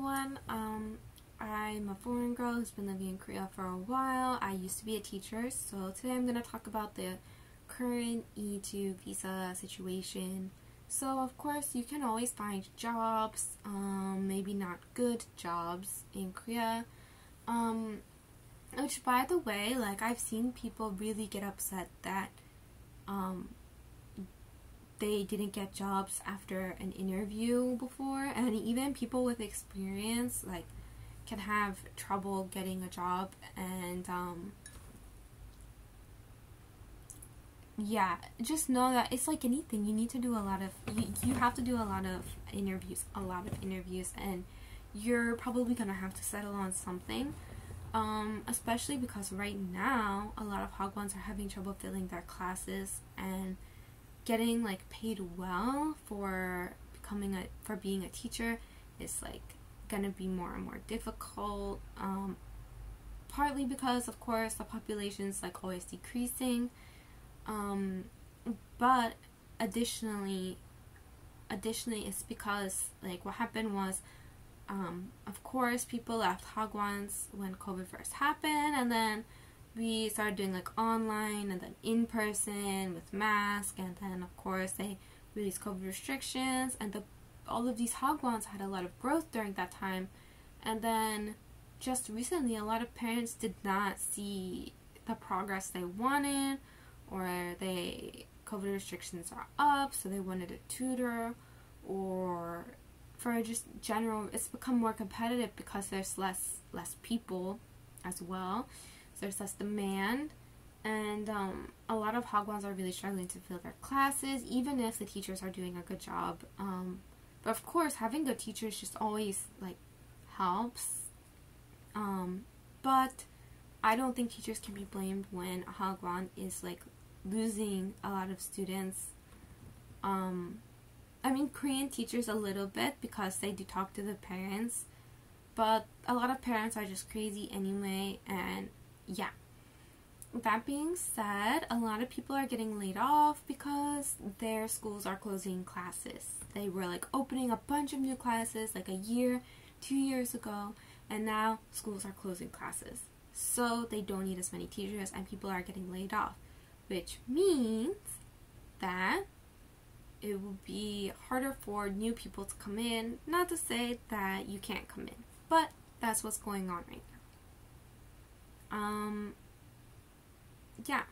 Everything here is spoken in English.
everyone. Um, I'm a foreign girl who's been living in Korea for a while. I used to be a teacher, so today I'm going to talk about the current E2 visa situation. So, of course, you can always find jobs, um, maybe not good jobs in Korea. Um, which, by the way, like, I've seen people really get upset that um, they didn't get jobs after an interview before and even people with experience like can have trouble getting a job and um yeah just know that it's like anything you need to do a lot of you, you have to do a lot of interviews a lot of interviews and you're probably gonna have to settle on something um, especially because right now a lot of Hagwons are having trouble filling their classes and getting like paid well for becoming a for being a teacher is like gonna be more and more difficult um, partly because of course the population is like always decreasing um, but additionally additionally it's because like what happened was um, of course people left Hagwons when COVID first happened and then we started doing like online and then in person with mask and then of course they released COVID restrictions and the all of these hagwons had a lot of growth during that time. And then just recently a lot of parents did not see the progress they wanted or they COVID restrictions are up so they wanted a tutor or for just general it's become more competitive because there's less less people as well there's less demand and um, a lot of Hagwons are really struggling to fill their classes even if the teachers are doing a good job um, but of course having good teachers just always like helps um, but I don't think teachers can be blamed when a Hagwon is like losing a lot of students um, I mean Korean teachers a little bit because they do talk to the parents but a lot of parents are just crazy anyway and yeah. That being said, a lot of people are getting laid off because their schools are closing classes. They were like opening a bunch of new classes like a year, two years ago, and now schools are closing classes. So they don't need as many teachers and people are getting laid off, which means that it will be harder for new people to come in. Not to say that you can't come in, but that's what's going on right now. Um, yeah.